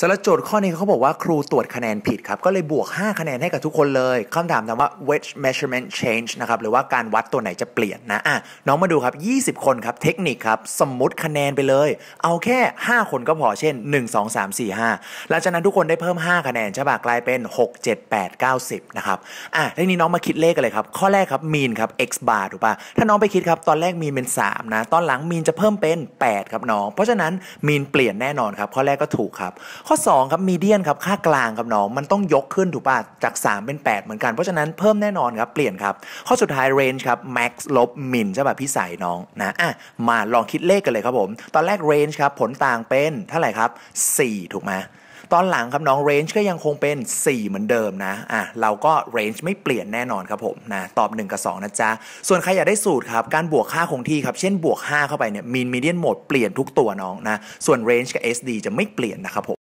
สำหรับโจทย์ข้อนี้เขาบอกว่าครูตรวจคะแนนผิดครับ ก็เลยบวก 5 คะแนนให้กับทุกคนเลยคำถามถามว่า which measurement change นะครับ หรือว่าการวัดตัวไหนจะเปลี่ยนนะอะน้องมาดูครับ 20 คนครับ เทคนิคครับ สมมติคะแนนไปเลย เอาแค่ 5 คนก็พอเช่น 1 2 3 4 5 หลังจากนั้นทุกคนได้เพิ่ม 5 คะแนนใช่ป่ะกลายเป็น 6 7 8 9 10 นะครับอะทีนี้น้องมาคิดเลขกันเลยครับ ข้อแรกครับ mean ครับ x bar ถูกป่ะถ้าน้องไปคิดครับตอนแรก mean เป็น 3 นะ ตอนหลัง mean จะเพิ่มเป็น 8 ครับน้อง เพราะฉะนั้น mean เปลี่ยนแน่นอนครับข้อแรกก็ถูกครับข้อ 2 ครับ median ครับค่ากลางครับน้องมันต้องยกขึ้นถูกป่ะจาก 3 เป็น 8 เหมือนกัน เพราะฉะนั้นเพิ่มแน่นอนครับเปลี่ยนครับ ข้อสุดท้าย range ครับ max ลบ min ใช่ป่ะพี่ใส่น้องนะอะมาลองคิดเลขกันเลยครับผม ตอนแรก range ครับผลต่างเป็นเท่าไหร่ครับ 4 ถูกไหมตอนหลังครับน้อง range ก็ยังคงเป็น 4 เหมือนเดิมนะอะเราก็ range ไม่เปลี่ยนแน่นอนครับผมนะตอบ 1 กับ 2 นะจ๊ะ ส่วนใครอยากได้สูตรครับการบวกค่าคงที่ครับ เช่นบวก 5 เข้าไปเนี่ย mean median mode เปลี่ยนทุกตัวน้องนะ ส่วน range กับ SD จะไม่เปลี่ยนนะครับผม